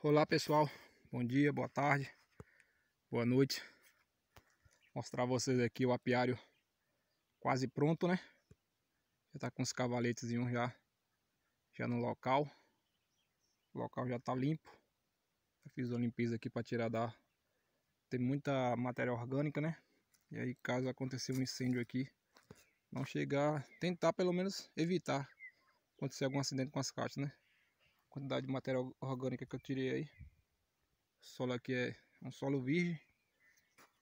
Olá pessoal, bom dia, boa tarde, boa noite. Mostrar a vocês aqui o apiário quase pronto né? Já tá com os cavaletes já, já no local. O local já tá limpo. Fiz uma limpeza aqui para tirar da... Tem muita matéria orgânica né? E aí caso acontecer um incêndio aqui Não chegar, tentar pelo menos evitar acontecer algum acidente com as caixas né quantidade de matéria orgânica que eu tirei aí. O solo aqui é um solo virgem.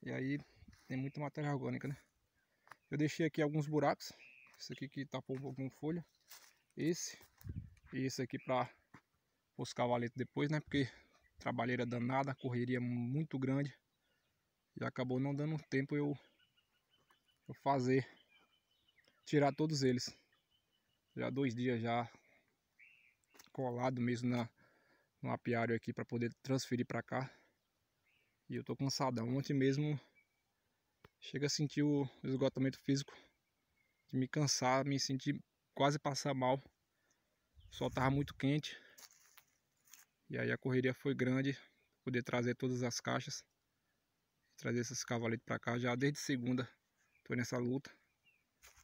E aí tem muita matéria orgânica, né? Eu deixei aqui alguns buracos. Esse aqui que tapou um folha. Esse. E esse aqui para os cavaletes depois, né? Porque trabalheira danada, correria muito grande. E acabou não dando tempo eu, eu fazer. Tirar todos eles. Já dois dias já colado mesmo na, no apiário aqui para poder transferir para cá. E eu tô cansadão. Ontem mesmo chega a sentir o esgotamento físico de me cansar, me sentir quase passar mal. O sol tava muito quente. E aí a correria foi grande, poder trazer todas as caixas, trazer esses cavaletes para cá já desde segunda. Tô nessa luta,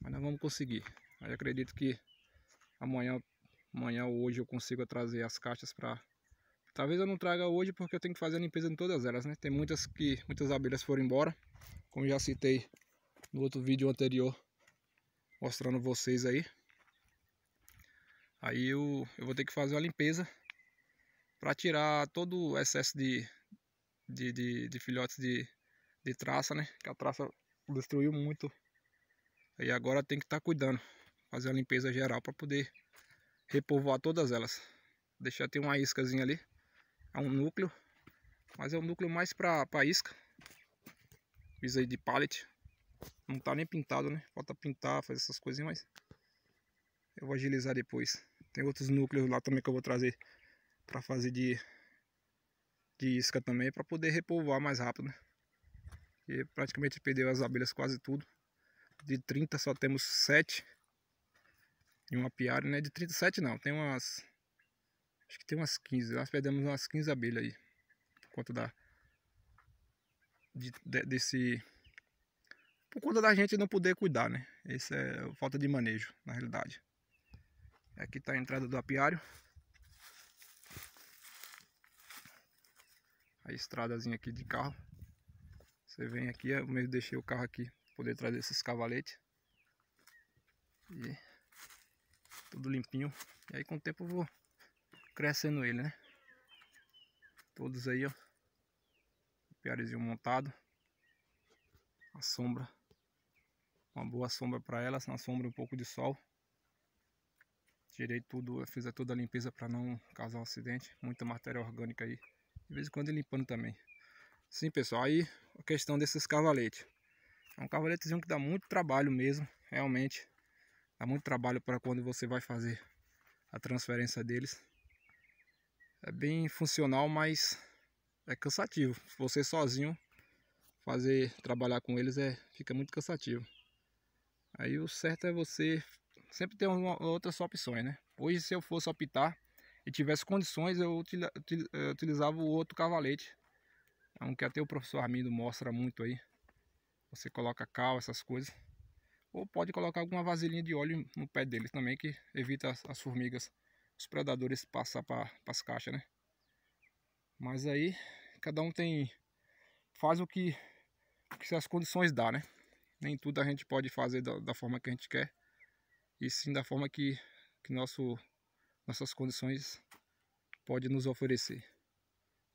mas nós vamos conseguir. Aí acredito que amanhã Amanhã ou hoje eu consigo trazer as caixas para... Talvez eu não traga hoje porque eu tenho que fazer a limpeza em todas elas, né? Tem muitas que muitas abelhas foram embora, como já citei no outro vídeo anterior, mostrando vocês aí. Aí eu, eu vou ter que fazer a limpeza para tirar todo o excesso de, de, de, de filhotes de, de traça, né? Que a traça destruiu muito. E agora tem que estar tá cuidando, fazer a limpeza geral para poder repovoar todas elas. Deixar ter uma iscazinha ali. É um núcleo. Mas é um núcleo mais para isca. Fiz aí de pallet. Não tá nem pintado, né? Falta pintar, fazer essas coisinhas, mas... Eu vou agilizar depois. Tem outros núcleos lá também que eu vou trazer para fazer de, de isca também, para poder repovoar mais rápido, né? E praticamente perdeu as abelhas quase tudo. De 30 só temos 7 em um apiário, não é de 37 não, tem umas... Acho que tem umas 15, nós perdemos umas 15 abelhas aí. Por conta da... De, de, desse... Por conta da gente não poder cuidar, né? Isso é falta de manejo, na realidade. Aqui está a entrada do apiário. A estradazinha aqui de carro. Você vem aqui, eu mesmo deixei o carro aqui, poder trazer esses cavaletes. E tudo limpinho. E aí com o tempo eu vou crescendo ele, né? Todos aí, ó. Piarezinho montado. A sombra. Uma boa sombra para elas, na sombra um pouco de sol. Tirei tudo, fiz toda a limpeza para não causar um acidente. Muita matéria orgânica aí. De vez em quando limpando também. Sim, pessoal, aí a questão desses cavaletes. É um cavaletezinho que dá muito trabalho mesmo, realmente. Muito trabalho para quando você vai fazer a transferência deles. É bem funcional, mas é cansativo. Você sozinho fazer trabalhar com eles é fica muito cansativo. Aí o certo é você sempre ter uma, outras opções, né? Hoje se eu fosse optar e tivesse condições, eu utilizava o outro cavalete. É um que até o professor Armindo mostra muito aí. Você coloca cal, essas coisas. Ou pode colocar alguma vasilhinha de óleo no pé deles também, que evita as, as formigas, os predadores passar para as caixas, né? Mas aí, cada um tem... Faz o que, que as condições dá, né? Nem tudo a gente pode fazer da, da forma que a gente quer. E sim da forma que, que nosso, nossas condições pode nos oferecer.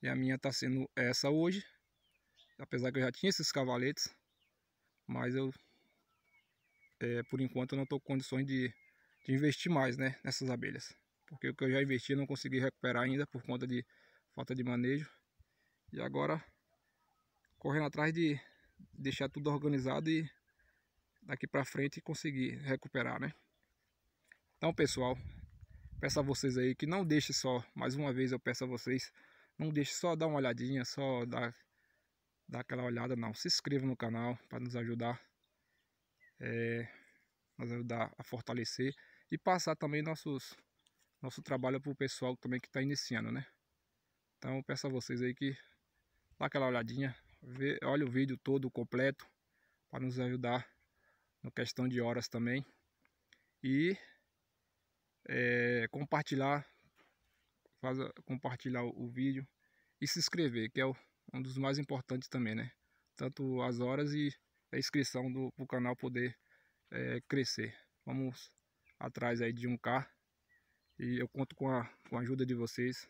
E a minha está sendo essa hoje. Apesar que eu já tinha esses cavaletes. Mas eu é, por enquanto eu não estou com condições de, de, investir mais né, nessas abelhas. Porque o que eu já investi eu não consegui recuperar ainda por conta de falta de manejo. E agora correndo atrás de deixar tudo organizado e daqui para frente conseguir recuperar, né? Então, pessoal, peço a vocês aí que não deixe só, mais uma vez eu peço a vocês, não deixe só dar uma olhadinha, só dar, dar aquela olhada, não. Se inscreva no canal para nos ajudar é, nos ajudar a fortalecer e passar também nossos, nosso trabalho para o pessoal também que está iniciando, né? Então peço a vocês aí que dá aquela olhadinha, vê, olha o vídeo todo completo para nos ajudar na questão de horas também. E é, compartilhar, faz, compartilhar o, o, vídeo e se inscrever, que é o, um dos mais importantes também, né? Tanto as horas e a inscrição do pro canal poder é, crescer. Vamos atrás aí de um k e eu conto com a, com a ajuda de vocês,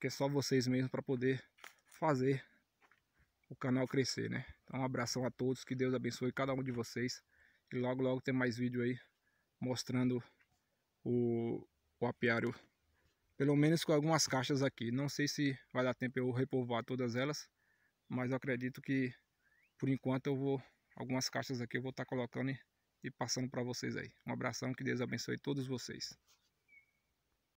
que é só vocês mesmos para poder fazer o canal crescer, né? Então um abração a todos, que Deus abençoe cada um de vocês. E logo logo tem mais vídeo aí mostrando o, o apiário. Pelo menos com algumas caixas aqui. Não sei se vai dar tempo eu repovoar todas elas. Mas eu acredito que por enquanto eu vou. Algumas caixas aqui eu vou estar tá colocando e, e passando para vocês aí. Um abração, que Deus abençoe todos vocês.